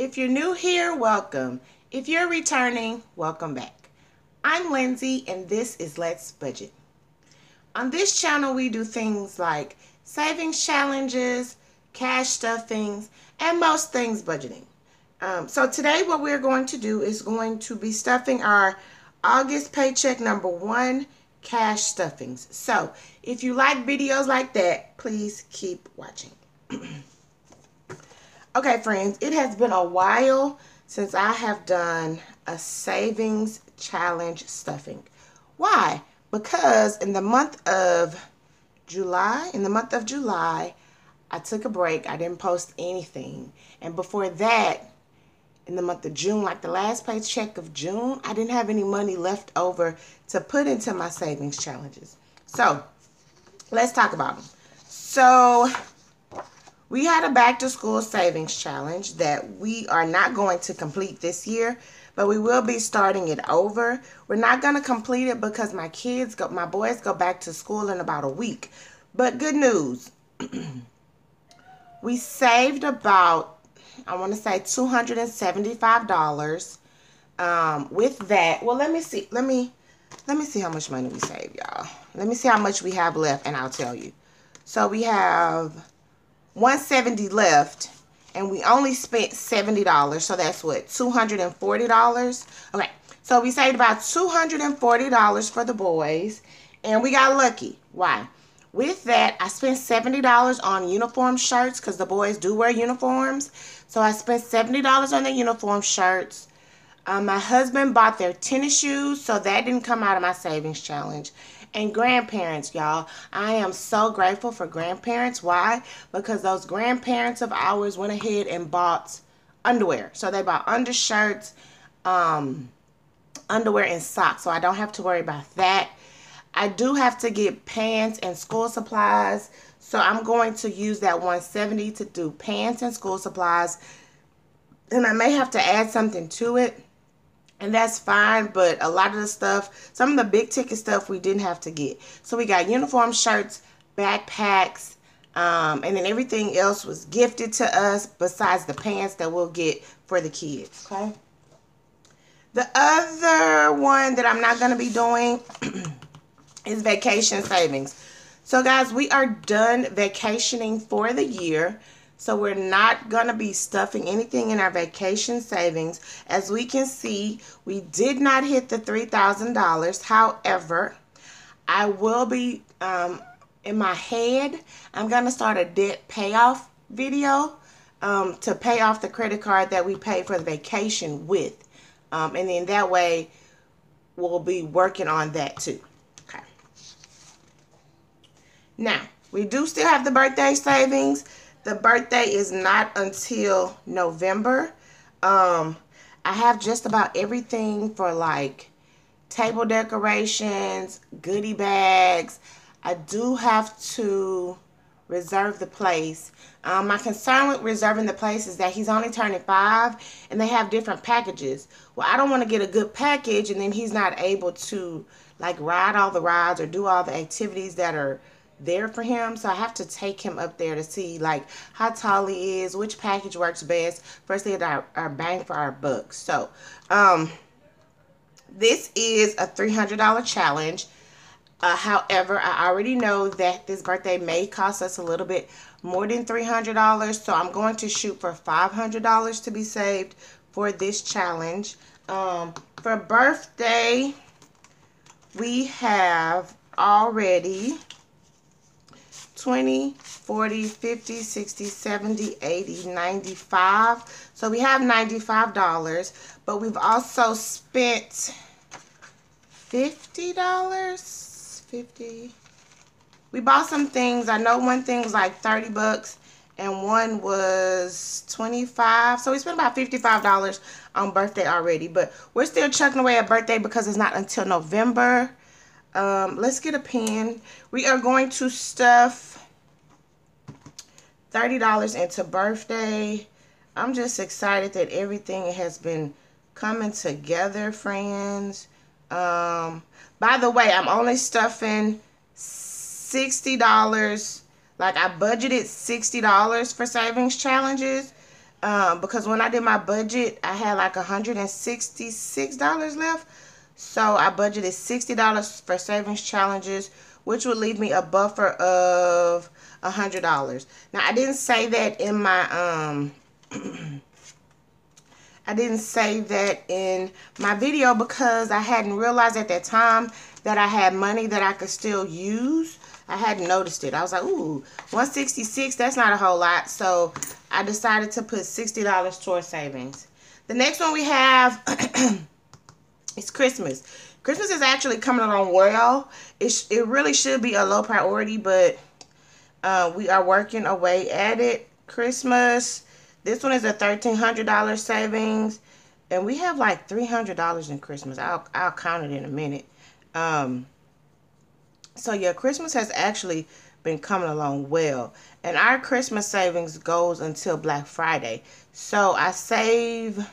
If you're new here, welcome. If you're returning, welcome back. I'm Lindsay and this is Let's Budget. On this channel, we do things like savings challenges, cash stuffings, and most things budgeting. Um, so today what we're going to do is going to be stuffing our August paycheck number one cash stuffings. So if you like videos like that, please keep watching. okay, friends, it has been a while since I have done a savings challenge stuffing. Why? Because in the month of July, in the month of July, I took a break. I didn't post anything. And before that, in the month of June, like the last paycheck of June, I didn't have any money left over to put into my savings challenges. So, let's talk about them. So, we had a back to school savings challenge that we are not going to complete this year, but we will be starting it over. We're not going to complete it because my kids go, my boys go back to school in about a week. But good news. we saved about I want to say $275 um, with that. Well, let me see. Let me let me see how much money we saved, y'all. Let me see how much we have left, and I'll tell you. So we have 170 left, and we only spent $70. So that's what, $240? Okay, so we saved about $240 for the boys, and we got lucky. Why? With that, I spent $70 on uniform shirts because the boys do wear uniforms. So I spent $70 on the uniform shirts. Um, my husband bought their tennis shoes, so that didn't come out of my savings challenge. And grandparents, y'all. I am so grateful for grandparents. Why? Because those grandparents of ours went ahead and bought underwear. So they bought undershirts, um, underwear, and socks. So I don't have to worry about that. I do have to get pants and school supplies. So I'm going to use that 170 to do pants and school supplies. And I may have to add something to it. And that's fine, but a lot of the stuff, some of the big ticket stuff we didn't have to get. So we got uniform shirts, backpacks, um, and then everything else was gifted to us besides the pants that we'll get for the kids, okay? The other one that I'm not going to be doing is vacation savings. So guys, we are done vacationing for the year. So we're not going to be stuffing anything in our vacation savings. As we can see, we did not hit the $3,000. However, I will be, um, in my head, I'm going to start a debt payoff video um, to pay off the credit card that we paid for the vacation with. Um, and then that way, we'll be working on that too. Okay. Now, we do still have the birthday savings. The birthday is not until November. Um, I have just about everything for like table decorations, goodie bags. I do have to reserve the place. Um, my concern with reserving the place is that he's only turning five and they have different packages. Well, I don't want to get a good package and then he's not able to like ride all the rides or do all the activities that are there for him. So I have to take him up there to see like how tall he is, which package works best. First get our, our bang for our buck. So um, this is a $300 challenge. Uh, however, I already know that this birthday may cost us a little bit more than $300. So I'm going to shoot for $500 to be saved for this challenge. Um, for birthday, we have already 20, 40, 50, 60, 70, 80, 95. So we have $95, but we've also spent $50, 50. We bought some things. I know one thing was like 30 bucks and one was 25 so we spent about $55 on birthday already but we're still chucking away at birthday because it's not until November um, let's get a pen. We are going to stuff $30 into birthday. I'm just excited that everything has been coming together, friends. Um, by the way, I'm only stuffing $60. Like I budgeted $60 for savings challenges. Um, because when I did my budget, I had like $166 left. So I budgeted $60 for savings challenges, which would leave me a buffer of $100. Now, I didn't say that in my, um, I didn't say that in my video because I hadn't realized at that time that I had money that I could still use. I hadn't noticed it. I was like, ooh, 166 that's not a whole lot. So I decided to put $60 towards savings. The next one we have is Christmas. Christmas is actually coming along well. It, it really should be a low priority, but uh, we are working away at it. Christmas. This one is a $1,300 savings. And we have like $300 in Christmas. I'll, I'll count it in a minute. Um, so yeah, Christmas has actually been coming along well. And our Christmas savings goes until Black Friday. So I save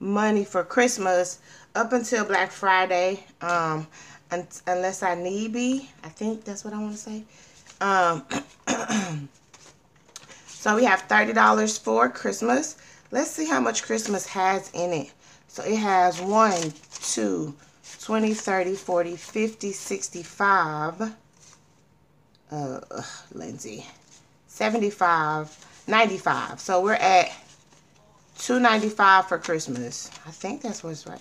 money for Christmas up until Black Friday. Um, un unless I need be. I think that's what I want to say. Um, so we have $30 for Christmas. Let's see how much Christmas has in it. So it has 1, 2, 20, 30, 40, 50, 65 uh, Lindsay, 75, 95. So we're at 295 for Christmas. I think that's what's right.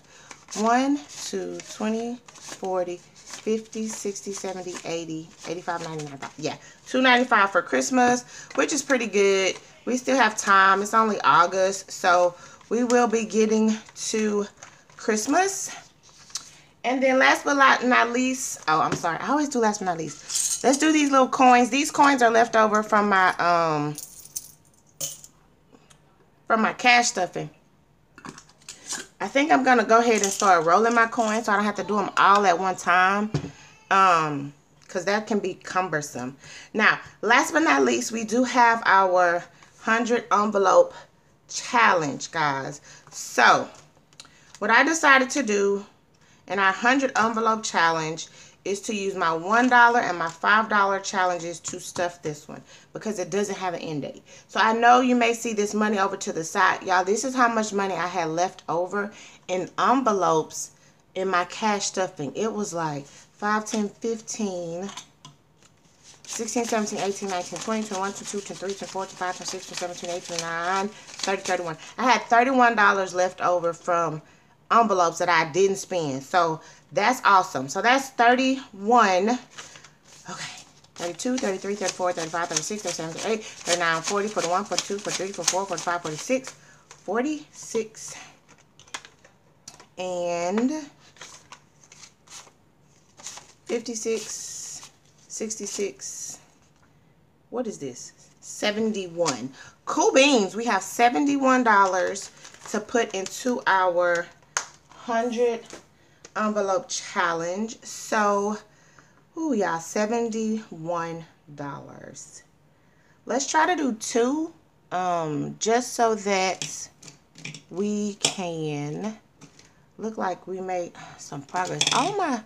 1, 2, 20, 40, 50, 60, 70, 80, 85, 99. Yeah, 295 for Christmas, which is pretty good. We still have time. It's only August, so we will be getting to Christmas. And then last but not least, oh, I'm sorry. I always do last but not least. Let's do these little coins. These coins are left over from my, um, from my cash stuffing. I think I'm going to go ahead and start rolling my coins so I don't have to do them all at one time. Um, because that can be cumbersome. Now, last but not least, we do have our 100 envelope challenge, guys. So, what I decided to do in our 100 envelope challenge is to use my $1 and my $5 challenges to stuff this one because it doesn't have an end date. So I know you may see this money over to the side. Y'all, this is how much money I had left over in envelopes in my cash stuffing. It was like 5, 10, 15, 16, 17, 18, 19, 20, 21, 22, 23, 24, 25, 26, 27, 28, 29, 30, 31. I had $31 left over from envelopes that I didn't spend. So that's awesome. So that's 31. Okay. 32, 33, 34, 35, 36, 37, 38, 39, 40, 41, 42, 43, 44, 45, 46, 46, and 56, 66, what is this? 71. Cool beans. We have $71 to put into our 100 envelope challenge. So, ooh, y'all, $71. Let's try to do two, um, just so that we can look like we made some progress. All my,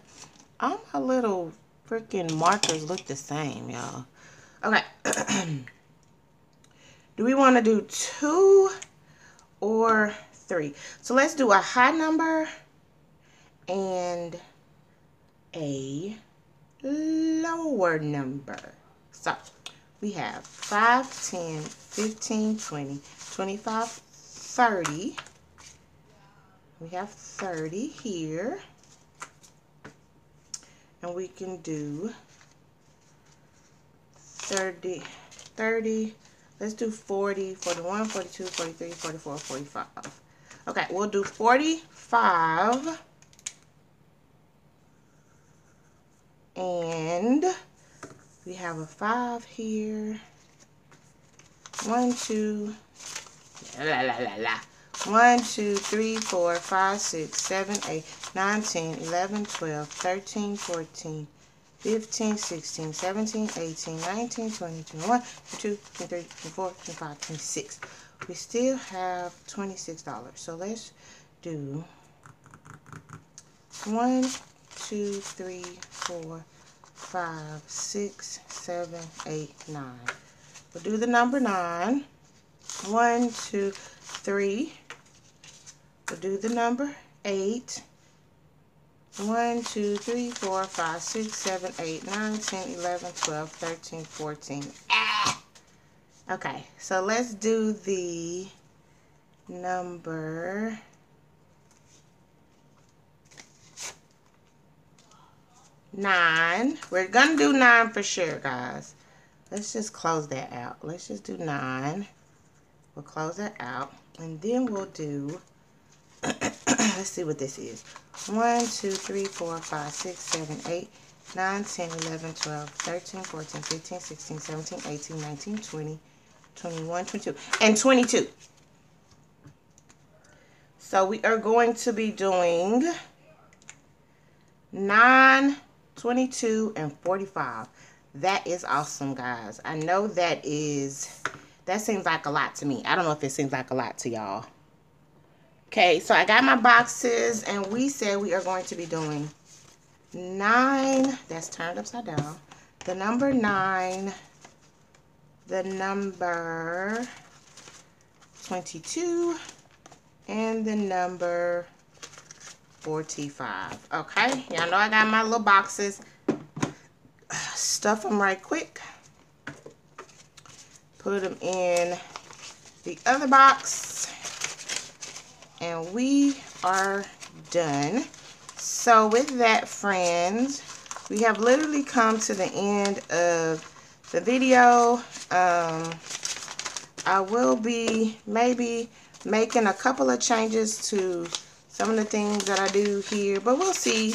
all my little freaking markers look the same, y'all. Okay. do we want to do two or three. So let's do a high number and a lower number. So we have 5, 10, 15, 20, 25, 30. We have 30 here. And we can do 30, 30, let's do 40, 41, 42, 43, 44, 45. Okay, we'll do 45. And we have a 5 here. 1, 2, la la la la. 1, 2, 3, 4, 5, 6, 7, 8, 9, 10, 11, 12, 13, 14, 15, 16, 17, 18, 19, 20, 21, 22, 23, 24, 25, 26 we still have $26. So let's do one, two, three, four, five, six, seven, eight, nine. We'll do the number nine. One, two, three. We'll do the number eight. One, two, three, four, five, six, seven, eight, nine, ten, eleven, twelve, thirteen, fourteen. Ah! Okay, so let's do the number nine. We're going to do nine for sure, guys. Let's just close that out. Let's just do nine. We'll close that out. And then we'll do, let's see what this is. 1, 2, 3, 4, 5, 6, 7, 8, 9, 10, 11, 12, 13, 14, 15, 16, 17, 18, 19, 20, 21, 22, and 22. So we are going to be doing 9, 22, and 45. That is awesome, guys. I know that is, that seems like a lot to me. I don't know if it seems like a lot to y'all. Okay, so I got my boxes, and we said we are going to be doing 9, that's turned upside down, the number 9, the number 22, and the number 45. Okay, y'all know I got my little boxes. Stuff them right quick. Put them in the other box. And we are done. So with that, friends, we have literally come to the end of the video. Um, I will be maybe making a couple of changes to some of the things that I do here, but we'll see.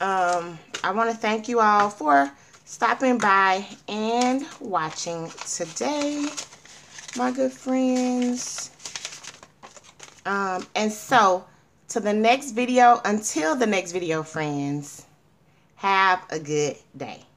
Um, I want to thank you all for stopping by and watching today, my good friends. Um, and so, to the next video, until the next video, friends, have a good day.